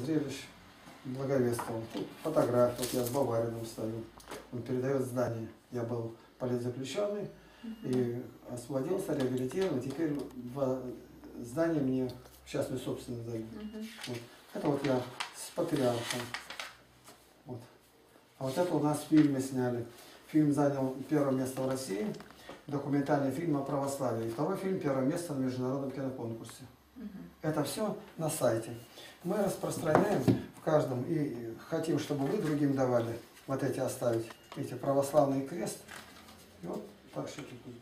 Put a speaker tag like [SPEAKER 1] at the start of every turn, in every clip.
[SPEAKER 1] Зрелищ благовествовал. Тут фотография, вот я с Баварином стою. Он передает здание. Я был политзаключенный и освободился, реабилитирован. Теперь два здания мне в частную собственность дают. Вот. Это вот я с патриархом. Вот. А вот это у нас в фильме сняли. Фильм занял первое место в России. Документальный фильм о православии. И второй фильм первое место на международном киноконкурсе. Это все на сайте. Мы распространяем в каждом и хотим, чтобы вы другим давали вот эти оставить, эти православный крест. И вот так тут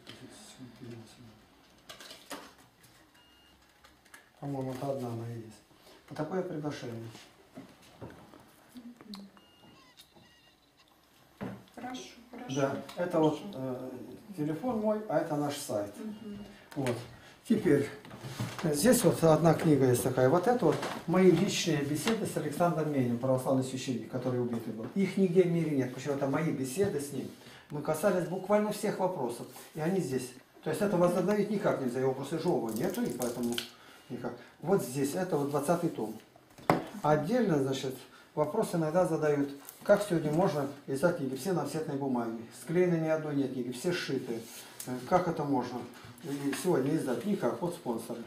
[SPEAKER 1] По-моему, это одна она и есть. Вот такое приглашение.
[SPEAKER 2] Хорошо, хорошо.
[SPEAKER 1] Да, это вот э, телефон мой, а это наш сайт. Вот. Теперь, здесь вот одна книга есть такая. Вот это вот мои личные беседы с Александром Менем, православный священник, который убитый был. Их нигде в мире нет, почему это мои беседы с ним. Мы касались буквально всех вопросов, и они здесь. То есть это возобновить никак нельзя, его просто живого нету, и поэтому никак. Вот здесь, это вот 20 том. Отдельно, значит, вопрос иногда задают, как сегодня можно издать книги, все на офсетной бумаге, склеены ни одной нет книги, все сшиты. Э, Как это можно? И сегодня издать никак, вот спонсоры.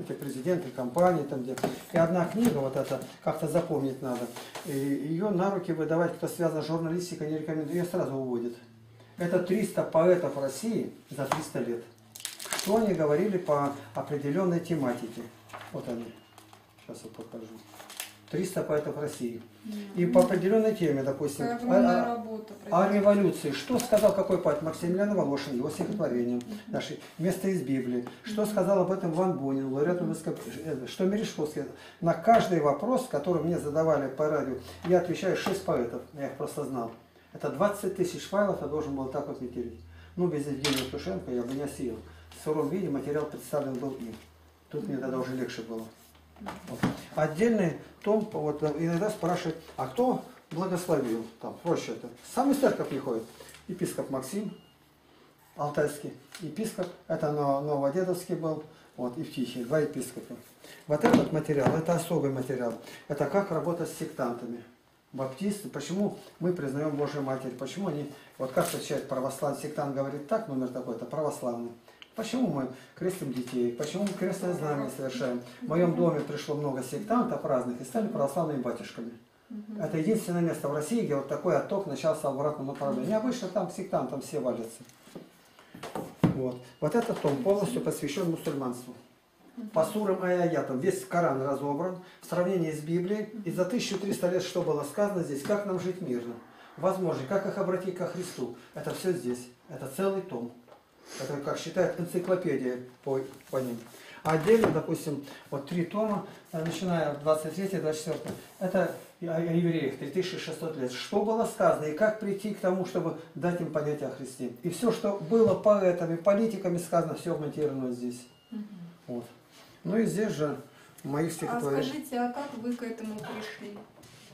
[SPEAKER 1] Эти президенты компании там где. И одна книга, вот эта, как-то запомнить надо. И ее на руки выдавать, кто связан с журналистикой, не рекомендую, ее сразу уводят. Это 300 поэтов России за 300 лет. Что они говорили по определенной тематике. Вот они. Сейчас я покажу. 300 поэтов России. И по определенной теме, допустим, а- а-
[SPEAKER 2] работа.
[SPEAKER 1] о
[SPEAKER 2] проделана.
[SPEAKER 1] революции. Что сказал какой поэт Максимилиан Волошин, его стихотворением, наши место из Библии. Что сказал об этом Ван Бунин, лауреат Нобелевской премии. Что Мережковский. На каждый вопрос, который мне задавали по радио, я отвечаю 6 поэтов. Я их просто знал. Это 20 тысяч файлов я должен был так вот метелить. Ну, без Евгения Тушенко я бы не осилил. В сыром виде материал представлен был им. Тут мне тогда уже легче было. Отдельный том, вот иногда спрашивают, а кто благословил? Там проще это. Сам из церковь приходит. Епископ Максим, Алтайский. Епископ, это Но- Новодедовский был, вот, и в Тихий, два епископа. Вот этот материал, это особый материал. Это как работать с сектантами. Баптисты, почему мы признаем Божию Матерь, почему они, вот как встречает православный сектант говорит так, номер такой-то, православный. Почему мы крестим детей? Почему мы крестное знамя совершаем? В моем доме пришло много сектантов разных и стали православными батюшками. Это единственное место в России, где вот такой отток начался в обратном направлении. Необычно там к сектантам все валятся. Вот. вот этот том полностью посвящен мусульманству. По сурам и аятам весь Коран разобран в сравнении с Библией. И за 1300 лет что было сказано здесь, как нам жить мирно. Возможно, как их обратить ко Христу. Это все здесь. Это целый том. Это, как считают, энциклопедия по, по ним. А отдельно, допустим, вот три тома, э, начиная от 23-24, это о евреях, 3600 лет. Что было сказано и как прийти к тому, чтобы дать им понятие о Христе. И все, что было поэтами, политиками сказано, все вмонтировано здесь. Вот. Ну и здесь же моих
[SPEAKER 2] А
[SPEAKER 1] стихотворениях.
[SPEAKER 2] скажите, а как вы к этому пришли?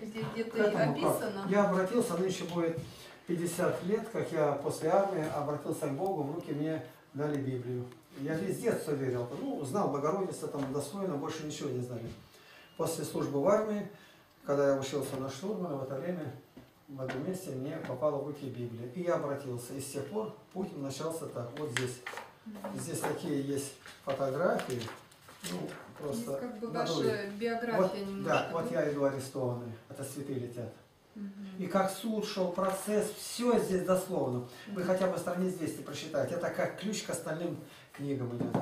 [SPEAKER 2] Здесь где-то
[SPEAKER 1] этому как?
[SPEAKER 2] описано?
[SPEAKER 1] Я обратился, нынче будет 50 лет, как я после армии обратился к Богу, в руки мне дали Библию. Я весь детство верил, ну, знал Богородица, там достойно, больше ничего не знали. После службы в армии, когда я учился на штурмана, в это время в этом месте мне попала в руки Библия. И я обратился. И с тех пор путь начался так. Вот здесь. Здесь такие есть фотографии. Ну,
[SPEAKER 2] Здесь
[SPEAKER 1] просто
[SPEAKER 2] как бы
[SPEAKER 1] надули.
[SPEAKER 2] ваша биография
[SPEAKER 1] Вот,
[SPEAKER 2] немножко.
[SPEAKER 1] да, вот я иду арестованный. Это святые летят. И как суд шел, процесс, все здесь дословно. Вы хотя бы страниц 200 прочитаете. Это как ключ к остальным книгам идет.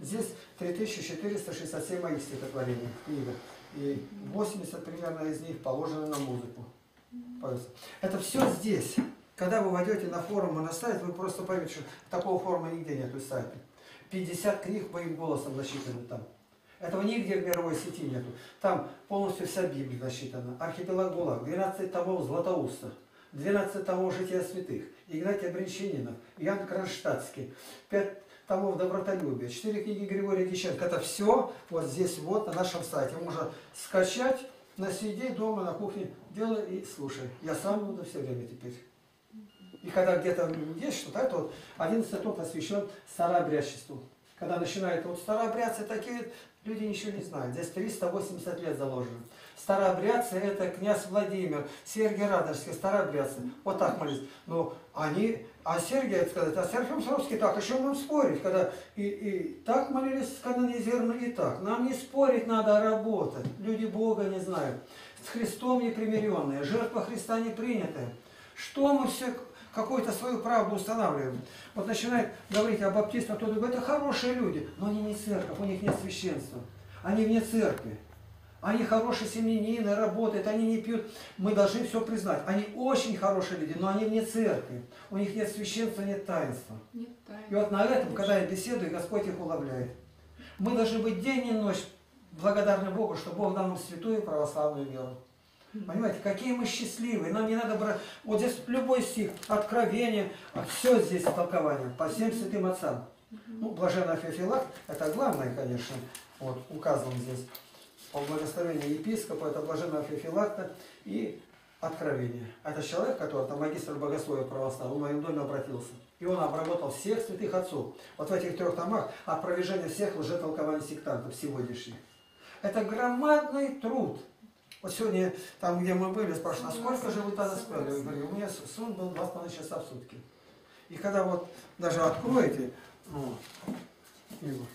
[SPEAKER 1] Здесь 3467 моих стихотворений книга. И 80 примерно из них положены на музыку. Это все здесь. Когда вы войдете на форум и на сайт, вы просто поймете, что такого форума нигде нету сайта. 50 книг моим голосом насчитаны там. Этого нигде в мировой сети нету. Там полностью вся Библия насчитана. Архипелаг ГУЛАГ, 12 томов Златоуста, 12 томов Жития святых, Игнатия Бринчанинов, Ян Кронштадтский, 5 томов Добротолюбия, 4 книги Григория Диченко. Это все вот здесь вот на нашем сайте. Можно скачать, на сидей дома, на кухне, делай и слушай. Я сам буду все время теперь. И когда где-то есть что-то, это вот 11 том посвящен старообрядчеству. Когда начинают вот старообрядцы такие, Люди ничего не знают. Здесь 380 лет заложено. Старообрядцы – это князь Владимир, Сергий Радонежский, старообрядцы. Вот так молились. Но они, а Сергий, сказать, а Серафим Саровский так, о чем нам спорить, когда и, и так молились канонизированы, и так. Нам не спорить надо, а работать. Люди Бога не знают. С Христом непримиренные, жертва Христа не принятая. Что мы все какую-то свою правду устанавливаем. Вот начинает говорить о баптистах, кто говорит, это хорошие люди, но они не церковь, у них нет священства. Они вне церкви. Они хорошие семьянины, работают, они не пьют. Мы должны все признать. Они очень хорошие люди, но они вне церкви. У них нет священства, нет таинства.
[SPEAKER 2] Нет тайны.
[SPEAKER 1] И вот на этом, когда я беседую, Господь их уловляет. Мы должны быть день и ночь благодарны Богу, что Бог дал нам святую православную веру. Понимаете, какие мы счастливые. Нам не надо брать... Вот здесь любой стих, откровение, все здесь толкование, по всем святым отцам. Ну, блаженный Феофилакт, это главное, конечно, вот, указано здесь. По благословению епископа, это блаженного Феофилакта и откровение. Это человек, который там магистр богословия православия, он в моем доме обратился. И он обработал всех святых отцов. Вот в этих трех томах опровержение всех лжетолкований сектантов сегодняшних. Это громадный труд. Вот сегодня, там, где мы были, спрашивают, а сколько же вы тогда спали? Я говорю, у меня сон был 2,5 часа в сутки. И когда вот даже откроете, ну, книгу,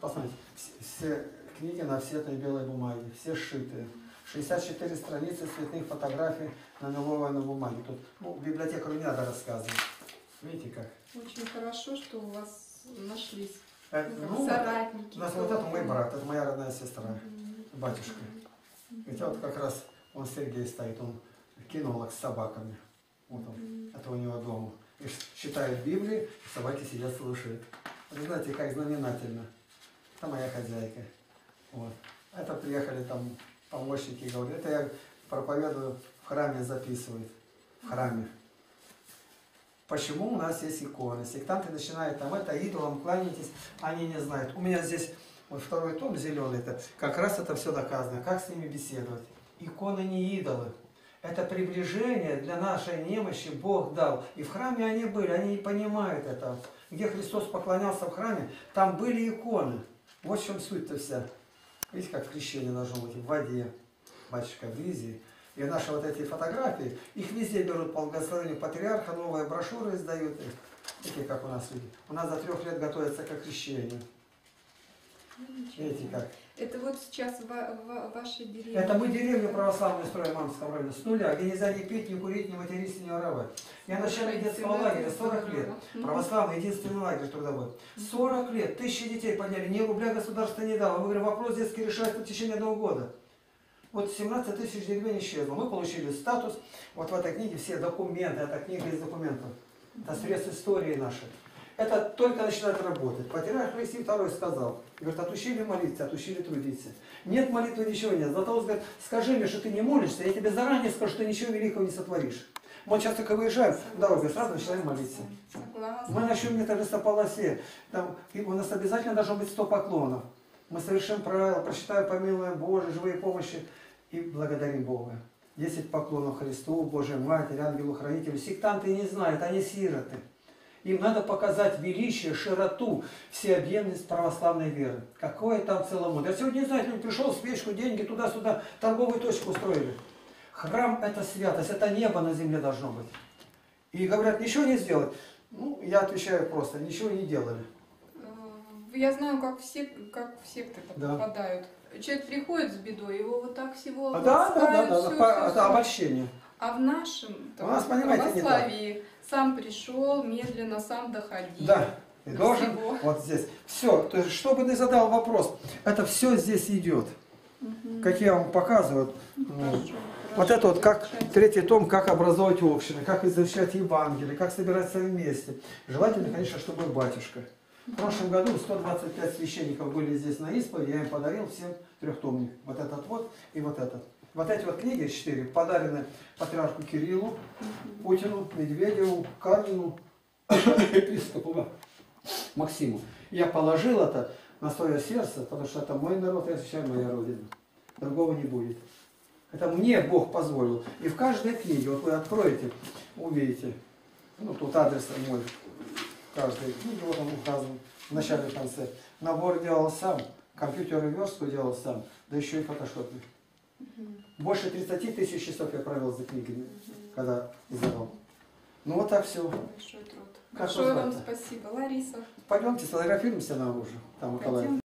[SPEAKER 1] посмотрите, все, все книги на всетой белой бумаге, все сшитые. 64 страницы цветных фотографий на новой на бумаге. Тут ну, библиотекарю не надо рассказывать. Видите как?
[SPEAKER 2] Очень хорошо, что у вас нашлись
[SPEAKER 1] Э,
[SPEAKER 2] ну, соратники.
[SPEAKER 1] у нас вот это мой брат, это моя родная сестра, батюшка. Ведь вот как раз он Сергей стоит, он кинолог с собаками. Вот он, это у него дома. И ш- читает Библию, и собаки сидят, слушают. Вы знаете, как знаменательно. Это моя хозяйка. Вот. Это приехали там помощники, говорят, это я проповедую в храме записывают. В храме. Почему у нас есть иконы? Сектанты начинают там это, идолам кланяйтесь, они не знают. У меня здесь вот второй том зеленый, это как раз это все доказано, как с ними беседовать. Иконы не идолы. Это приближение для нашей немощи Бог дал. И в храме они были, они не понимают этого. Где Христос поклонялся в храме, там были иконы. Вот в чем суть-то вся. Видите, как крещение должно быть в воде, батюшка в визии. И наши вот эти фотографии, их везде берут по благословению патриарха, новые брошюры издают. Такие, как у нас люди. У нас до трех лет готовятся к крещению. Видите как?
[SPEAKER 2] Это вот сейчас в, в вашей деревне.
[SPEAKER 1] Это мы деревню православную строим в Мамском районе. С нуля, где нельзя ни пить, ни курить, ни материться, ни воровать. Я начальник детского лагеря, 40 лет. Православный, единственный лагерь трудовой. 40 лет, тысячи детей подняли, ни рубля государство не дало. Мы говорим, вопрос детский решается в течение одного года. Вот 17 тысяч деревень исчезло. Мы получили статус. Вот в этой книге все документы, эта книга из документов. Это срез истории нашей. Это только начинает работать. Патриарх Алексей II сказал, говорит, отучили молиться, отучили трудиться. Нет молитвы, ничего нет. Он говорит, скажи мне, что ты не молишься, я тебе заранее скажу, что ничего великого не сотворишь. Мы сейчас только выезжаем в дорогу, сразу начинаем молиться. Мы начнем где-то листополосе. Там, у нас обязательно должно быть 100 поклонов. Мы совершим правила, прочитаем помилуем Божие, живые помощи и благодарим Бога. 10 поклонов Христу, Божьей Матери, Ангелу-Хранителю. Сектанты не знают, они сироты. Им надо показать величие, широту, всеобъемность православной веры. Какое там целомудрие. Я сегодня не знаю, люди пришел, спечку, деньги, туда-сюда, торговую точку устроили. Храм – это святость, это небо на земле должно быть. И говорят, ничего не сделать. Ну, я отвечаю просто, ничего не делали.
[SPEAKER 2] Э, Я знаю, как все, как в секты
[SPEAKER 1] Да.
[SPEAKER 2] попадают. Человек приходит с бедой, его вот так всего
[SPEAKER 1] А, да, да, да, да,
[SPEAKER 2] всё,
[SPEAKER 1] да, по-
[SPEAKER 2] всё.
[SPEAKER 1] это обольщение.
[SPEAKER 2] А в нашем
[SPEAKER 1] У нас, понимаете, не так.
[SPEAKER 2] Сам пришел, медленно сам доходил.
[SPEAKER 1] Да, ты
[SPEAKER 2] До
[SPEAKER 1] должен
[SPEAKER 2] всего.
[SPEAKER 1] вот здесь. Все, то есть, что бы ты задал вопрос, это все здесь идет.
[SPEAKER 2] Мгм.
[SPEAKER 1] Как я вам показываю, ну,
[SPEAKER 2] Хорошо,
[SPEAKER 1] вот
[SPEAKER 2] хорошо.
[SPEAKER 1] это вот как третий том, как образовать общины, как изучать Евангелие, как собираться вместе. Желательно, конечно, чтобы батюшка. В прошлом году 125 священников были здесь на исповеди, я им подарил всем трехтомник. Вот этот вот и вот этот. Вот эти вот книги, четыре, подарены патриарху Кириллу, Путину, Медведеву, Кармину, епископу Максиму. Я положил это на свое сердце, потому что это мой народ, я отвечаю, моя родина. Другого не будет. Это мне Бог позволил. И в каждой книге, вот вы откроете, увидите, ну тут адрес мой, в каждой книге, вот он указан, в начале и конце. Набор делал сам, Компьютерную верстку делал сам, да еще и фотошопе. Больше 30 тысяч часов я провел за книгами, когда издавал. Ну вот так все.
[SPEAKER 2] Большой труд.
[SPEAKER 1] Как
[SPEAKER 2] Большое вам спасибо, Лариса.
[SPEAKER 1] Пойдемте сфотографируемся наружу. Там около
[SPEAKER 2] Пойдем.